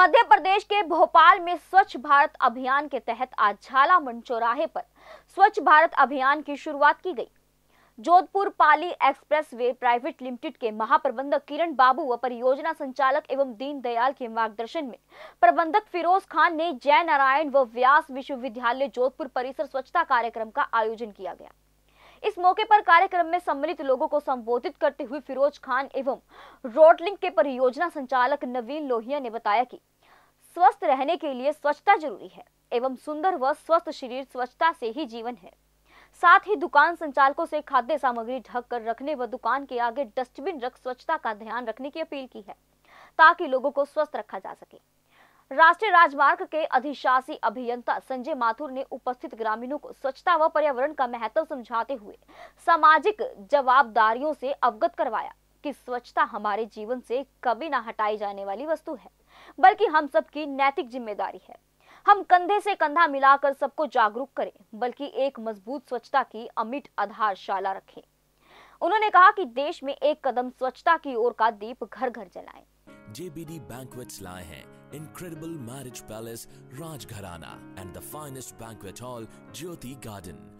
मध्य प्रदेश के भोपाल में स्वच्छ भारत अभियान के तहत आज झाला मंड चौराहे पर स्वच्छ भारत अभियान की शुरुआत की गई। Jodhpur Pali expressway private limited के महाप्रबंधक किरण बाबू व परियोजना संचालक एवं दीनदयाल के मार्गदर्शन में प्रबंधक फिरोज खान ने जय नारायण व व्यास विश्वविद्यालय जोधपुर परिसर स्वच्छता कार्यक्रम का आयोजन किया गया। इस मौके पर कार्यक्रम में सम्मिलित लोगों को संबोधित करते हुए फिरोज खान एवं रोडलिंक के परियोजना संचालक नवीन लोहिया ने बताया कि स्वस्थ रहने के लिए स्वच्छता ज़रूरी है, एवं सुंदर व स्वस्थ शरीर स्वच्छता से ही जीवन है। साथ ही दुकान संचालकों से खाद्य सामग्री ढक कर रखने व दुकान के आगे डस्टबिन रख स्वच्छता का ध्यान रखने की अपील की है, ताकि लोगों को स्वस्थ रखा जा सके। राष्ट्रीय राजमार्ग के अधिशासी अभियंता संजय माथुर ने उपस्थित ग्रामीणों को स्वच्छता व पर्यावरण का महत्व समझाते हुए सामाजिक जवाबदारियों से अवगत करवाया कि स्वच्छता हमारे जीवन से कभी ना हटाई जाने वाली वस्तु है। बल्कि हम सबकी नैतिक ज़िम्मेदारी है। हम कंधे से कंधा मिलाकर सबको जागरूक करें, बल्कि एक मज़बूत स्वच्छता की अमिट आधारशाला रखें। उन्होंने कहा कि देश में एक कदम स्वच्छता की ओर का दीप घर घर जलाएँ। JBD Banquets लाए हैं Incredible Marriage Palace Rajgharana and the finest banquet hall Jyoti.